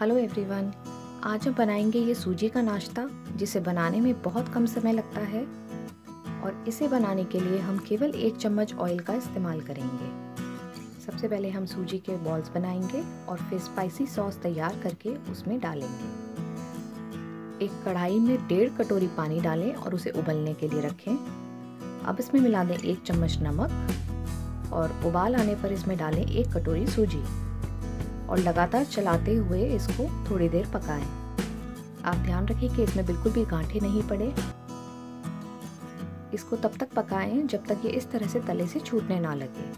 Hello everyone, आज हम बनाएँगे ये सूजी का नाश्ता, जिसे बनाने में बहुत कम समय लगता है। और इसे बनाने के लिए हम केवल एक चम्मच ऑयल का इस्तेमाल करेंगे। सबसे पहले हम सूजी के बॉल्स बनाएँगे और फिर स्पाइसी सॉस तैयार करके उसमें डालेंगे। एक कढ़ाई में डेढ़ कटोरी पानी डालें और उसे उबलने के लिए रखें। अब इसमें मिला दें एक चम्मच नमक और उबाल आने पर इसमें डालें एक कटोरी सूजी। और लगातार चलाते हुए इसको थोड़ी देर पकाएँ। आप ध्यान रखें कि इसमें बिल्कुल भी गांठें नहीं पड़े। इसको तब तक पकाएँ जब तक ये इस तरह से तले से छूटने ना लगे।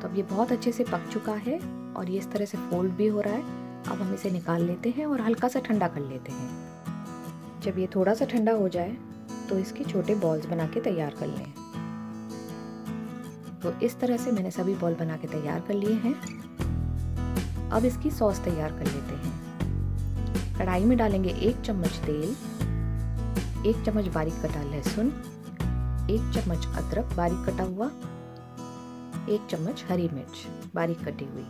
तो अब ये बहुत अच्छे से पक चुका है और ये इस तरह से फोल्ड भी हो रहा है। अब हम इसे निकाल लेते हैं और हल्का सा ठंडा कर लेते हैं। जब ये थोड़ा सा ठंडा हो जाए तो इसके छोटे बॉल्स बना के तैयार कर लें। तो इस तरह से मैंने सभी बॉल बना के तैयार कर लिए हैं। अब इसकी सॉस तैयार कर लेते हैं। कढ़ाई में डालेंगे एक चम्मच तेल, एक चम्मच बारीक कटा लहसुन, एक चम्मच अदरक बारीक कटा हुआ, एक चम्मच हरी मिर्च बारीक कटी हुई।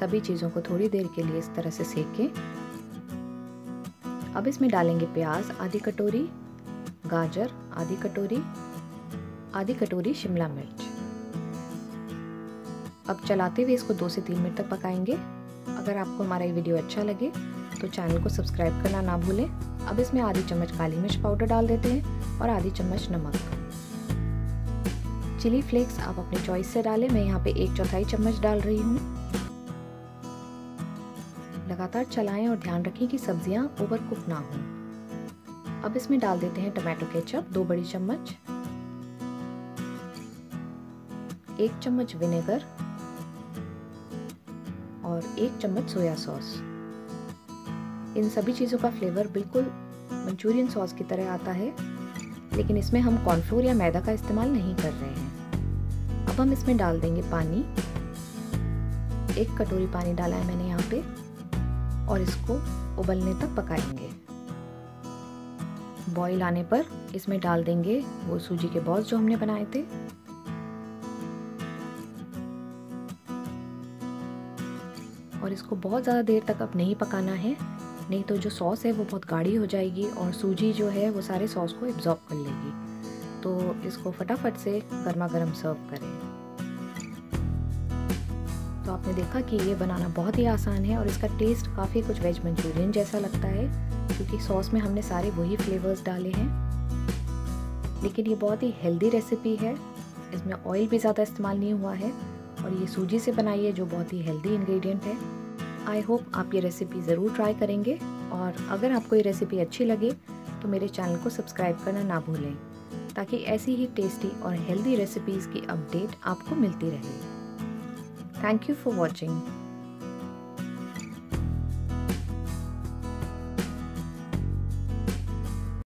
सभी चीज़ों को थोड़ी देर के लिए इस तरह से सेकें। अब इसमें डालेंगे प्याज आधी कटोरी, गाजर आधी कटोरी आधी कटोरी शिमला मिर्च। अब चलाते हुए इसको दो से तीन मिनट तक पकाएँगे। अगर आपको हमारा ये वीडियो अच्छा लगे तो चैनल को सब्सक्राइब करना ना भूलें। अब इसमें आधी चम्मच काली मिर्च पाउडर डाल देते हैं और आधी चम्मच नमक। चिली फ्लेक्स आप अपने चॉइस से डालें। मैं यहाँ पे एक चौथाई चम्मच डाल रही हूँ। लगातार चलाएँ और ध्यान रखें कि सब्ज़ियाँ ओवर कुक ना हो। अब इसमें डाल देते हैं टमाटो केचप दो बड़ी चम्मच। एक चम्मच विनेगर और एक चम्मच सोया सॉस। इन सभी चीज़ों का फ्लेवर बिल्कुल मंचूरियन सॉस की तरह आता है, लेकिन इसमें हम कॉर्नफ्लोर या मैदा का इस्तेमाल नहीं कर रहे हैं। अब हम इसमें डाल देंगे पानी। एक कटोरी पानी डाला है मैंने यहाँ पे और इसको उबलने तक पकाएँगे। बॉईल आने पर इसमें डाल देंगे वो सूजी के बॉल्स जो हमने बनाए थे। और इसको बहुत ज़्यादा देर तक अब नहीं पकाना है। नहीं तो जो सॉस है वो बहुत गाढ़ी हो जाएगी और सूजी जो है वो सारे सॉस को एब्जॉर्ब कर लेगी। तो इसको फटाफट से गर्मा गर्म सर्व करें। तो आपने देखा कि ये बनाना बहुत ही आसान है और इसका टेस्ट काफ़ी कुछ वेज मंचूरियन जैसा लगता है, क्योंकि सॉस में हमने सारे वही फ्लेवर्स डाले हैं। लेकिन ये बहुत ही हेल्दी रेसिपी है। इसमें ऑयल भी ज़्यादा इस्तेमाल नहीं हुआ है। और ये सूजी से बनाई है जो बहुत ही हेल्दी इंग्रेडिएंट है। आई होप आप ये रेसिपी ज़रूर ट्राई करेंगे और अगर आपको ये रेसिपी अच्छी लगे तो मेरे चैनल को सब्सक्राइब करना ना भूलें, ताकि ऐसी ही टेस्टी और हेल्दी रेसिपीज़ की अपडेट आपको मिलती रहे। Thank you for watching